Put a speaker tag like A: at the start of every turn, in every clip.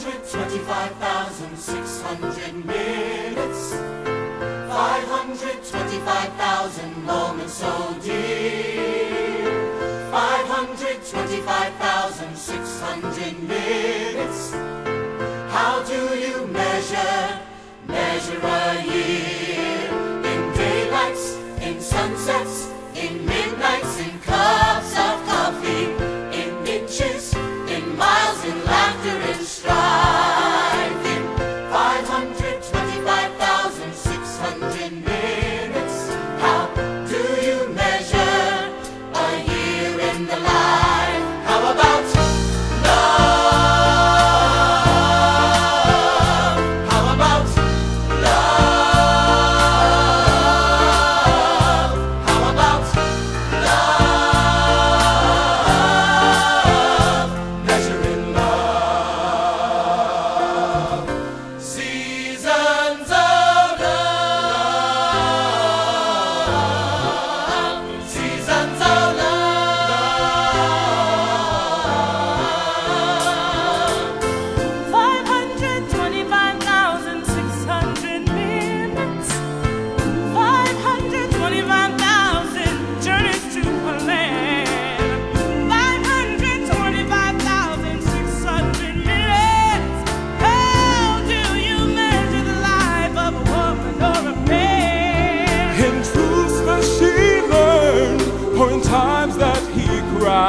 A: 525,600 minutes, 525,000 moments so dear, 525,600 minutes. How do you measure, measure a year?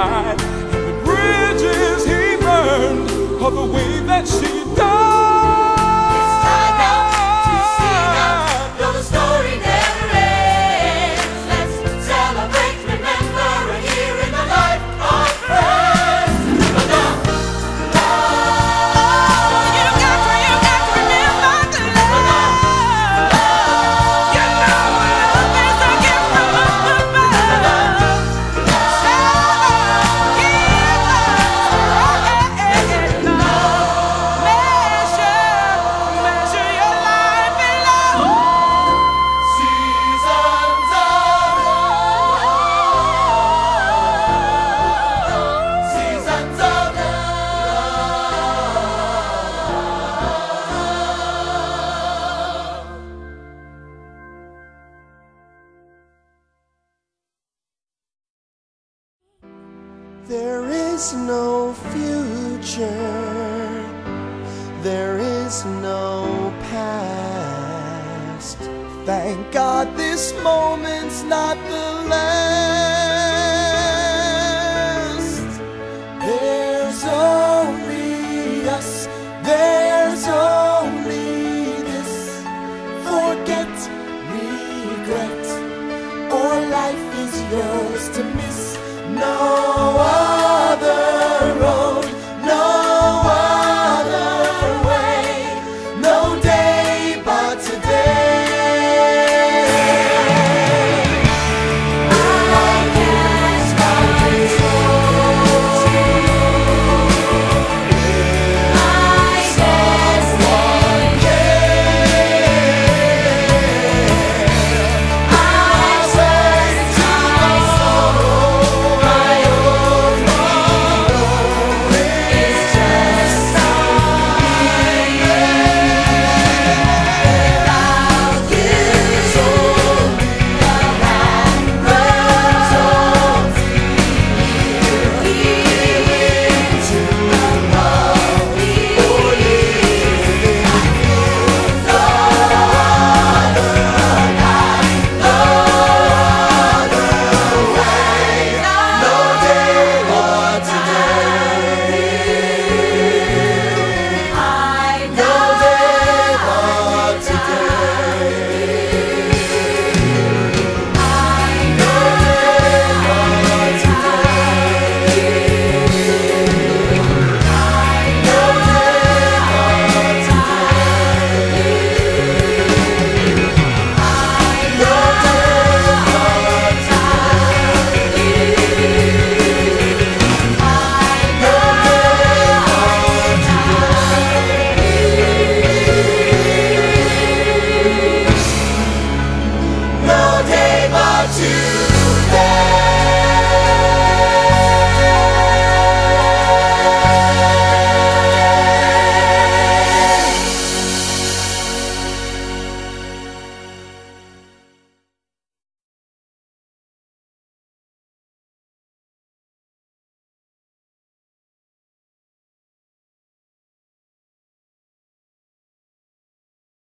A: wide, and the
B: bridges he burned are the way.
C: There is no future. There is no past. Thank God this moment's not the last.